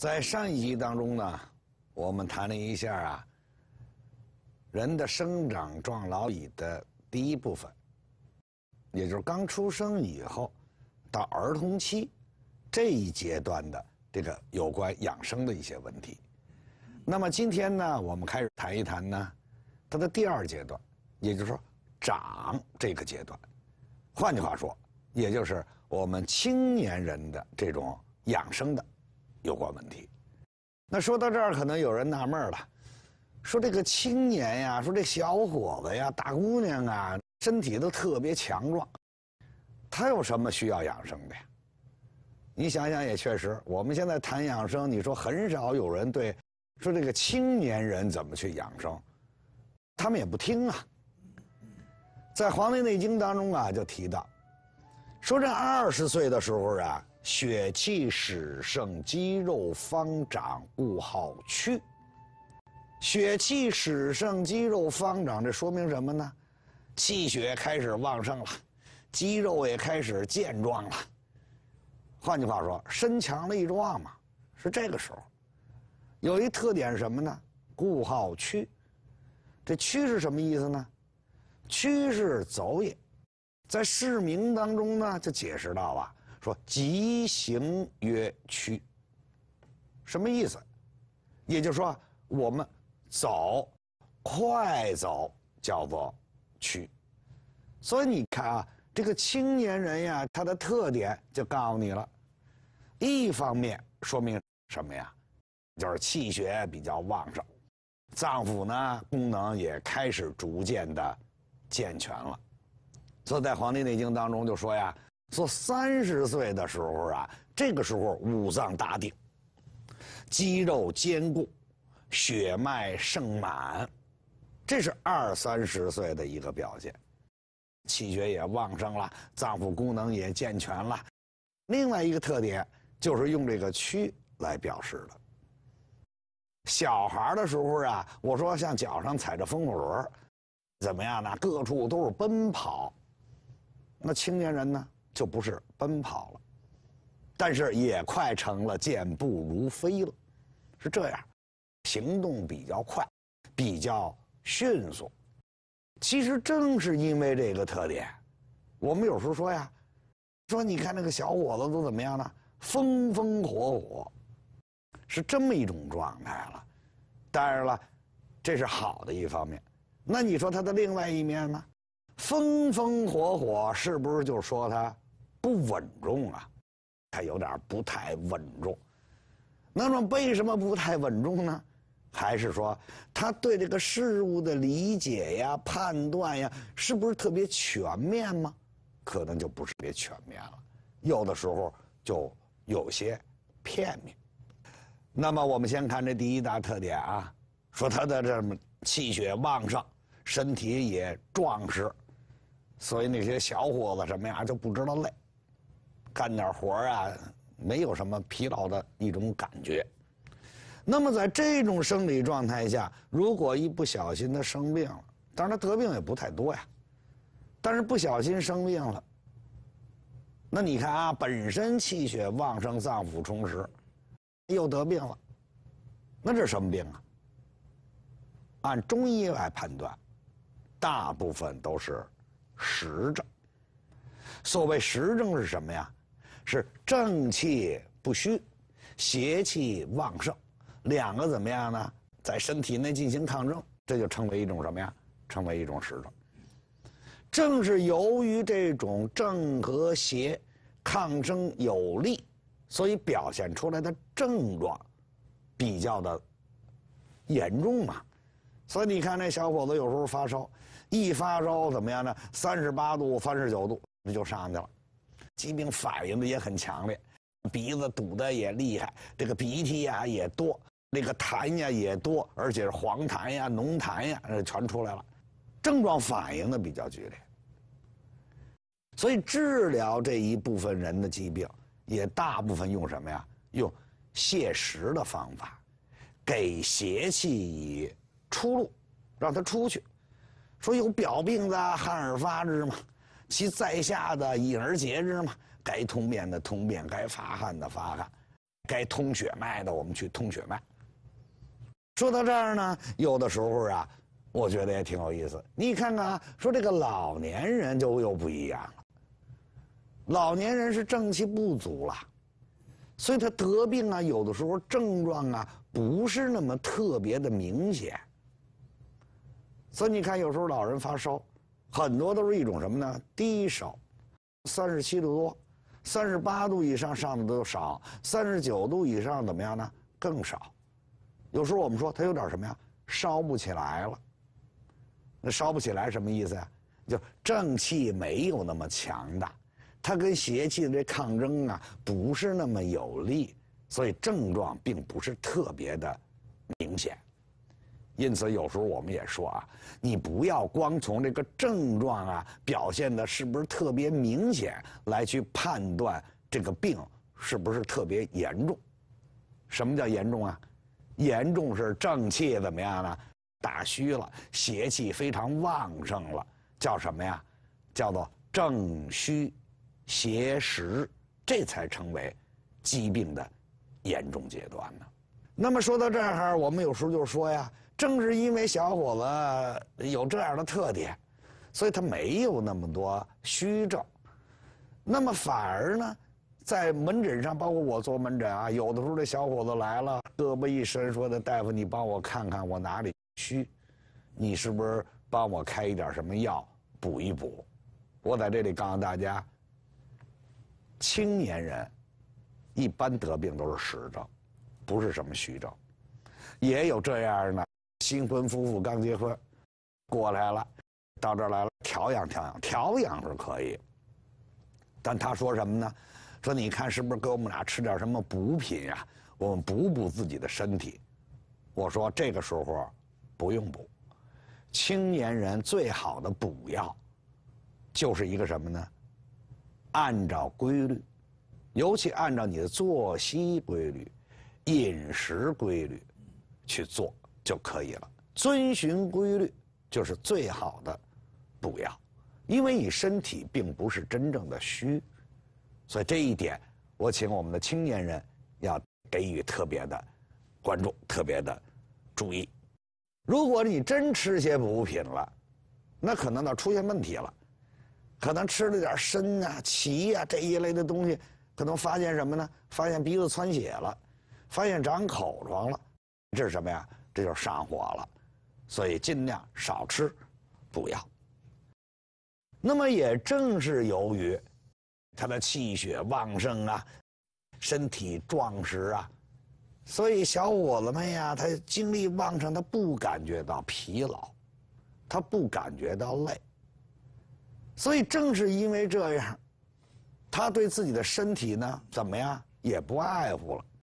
在上一集当中呢，我们谈了一下啊，人的生长壮老里的第一部分，也就是刚出生以后到儿童期这一阶段的这个有关养生的一些问题。那么今天呢，我们开始谈一谈呢，它的第二阶段，也就是说长这个阶段。换句话说，也就是我们青年人的这种养生的有关问题。那说到这儿，可能有人纳闷了，说这个青年呀，说这小伙子呀、大姑娘啊，身体都特别强壮，他有什么需要养生的呀？你想想也确实，我们现在谈养生，你说很少有人对说这个青年人怎么去养生，他们也不听啊。在《黄帝内经》当中啊，就提到，说这二十岁的时候啊，血气始盛，肌肉方长，故好屈。血气始盛，肌肉方长，这说明什么呢？气血开始旺盛了，肌肉也开始健壮了。换句话说，身强力壮嘛，是这个时候。有一特点什么呢？故好屈。这屈是什么意思呢？趋是走也，在释名当中呢，就解释到啊，说疾行曰趋，什么意思？也就是说，我们走，快走叫做趋。所以你看啊，这个青年人呀，他的特点就告诉你了，一方面说明什么呀？就是气血比较旺盛，脏腑呢功能也开始逐渐的。健全了，所以在《黄帝内经》当中就说呀，说三十岁的时候啊，这个时候五脏大定，肌肉坚固，血脉盛满，这是二三十岁的一个表现，气血也旺盛了，脏腑功能也健全了。另外一个特点就是用这个躯来表示的。小孩的时候啊，我说像脚上踩着风火轮。怎么样呢？各处都是奔跑，那青年人呢，就不是奔跑了，但是也快成了健步如飞了，是这样，行动比较快，比较迅速。其实正是因为这个特点，我们有时候说呀，说你看那个小伙子都怎么样呢？风风火火，是这么一种状态了。当然了，这是好的一方面。那你说他的另外一面呢？风风火火是不是就说他不稳重啊？他有点不太稳重。那么为什么不太稳重呢？还是说他对这个事物的理解呀、判断呀，是不是特别全面吗？可能就不是特别全面了，有的时候就有些片面。那么我们先看这第一大特点啊，说他的这么。气血旺盛，身体也壮实，所以那些小伙子什么呀就不知道累，干点活啊没有什么疲劳的一种感觉。那么在这种生理状态下，如果一不小心他生病了，当然他得病也不太多呀，但是不小心生病了，那你看啊，本身气血旺盛，脏腑充实，又得病了，那这是什么病啊？按中医来判断，大部分都是实症。所谓实症是什么呀？是正气不虚，邪气旺盛，两个怎么样呢？在身体内进行抗争，这就成为一种什么呀？成为一种实症。正是由于这种正和邪抗争有力，所以表现出来的症状比较的严重嘛。所以你看，那小伙子有时候发烧，一发烧怎么样呢？三十八度、三十九度，那就上去了，疾病反应的也很强烈，鼻子堵得也厉害，这个鼻涕呀也多，那个痰呀也多，而且是黄痰呀、浓痰呀，全出来了，症状反应的比较剧烈。所以治疗这一部分人的疾病，也大部分用什么呀？用泻实的方法，给邪气以。出路，让它出去。说有表病的汗而发之嘛，其在下的饮而竭之嘛。该通便的通便，该发汗的发汗，该通血脉的我们去通血脉。说到这儿呢，有的时候啊，我觉得也挺有意思。你看看啊，说这个老年人就又不一样了。老年人是正气不足了，所以他得病啊，有的时候症状啊不是那么特别的明显。所以你看，有时候老人发烧，很多都是一种什么呢？低烧，三十七度多，三十八度以上上的都少，三十九度以上怎么样呢？更少。有时候我们说他有点什么呀？烧不起来了。那烧不起来什么意思呀？就正气没有那么强大，它跟邪气的这抗争啊不是那么有力，所以症状并不是特别的明显。因此，有时候我们也说啊，你不要光从这个症状啊表现的是不是特别明显来去判断这个病是不是特别严重。什么叫严重啊？严重是正气怎么样呢？打虚了，邪气非常旺盛了，叫什么呀？叫做正虚邪实，这才成为疾病的严重阶段呢。那么说到这儿，我们有时候就说呀。正是因为小伙子有这样的特点，所以他没有那么多虚症。那么反而呢，在门诊上，包括我做门诊啊，有的时候这小伙子来了，胳膊一伸，说的大夫，你帮我看看我哪里虚，你是不是帮我开一点什么药补一补？我在这里告诉大家，青年人一般得病都是实症，不是什么虚症，也有这样的。新婚夫妇刚结婚，过来了，到这儿来了，调养调养，调养是可以。但他说什么呢？说你看是不是给我们俩吃点什么补品呀？我们补补自己的身体。我说这个时候不用补。青年人最好的补药，就是一个什么呢？按照规律，尤其按照你的作息规律、饮食规律去做。就可以了。遵循规律就是最好的补药，因为你身体并不是真正的虚，所以这一点我请我们的青年人要给予特别的关注，特别的注意。如果你真吃些补品了，那可能呢出现问题了，可能吃了点参啊、脐啊这一类的东西，可能发现什么呢？发现鼻子窜血了，发现长口疮了，这是什么呀？这就是上火了，所以尽量少吃补药。那么也正是由于他的气血旺盛啊，身体壮实啊，所以小伙子们呀，他精力旺盛，他不感觉到疲劳，他不感觉到累。所以正是因为这样，他对自己的身体呢，怎么样也不爱护了。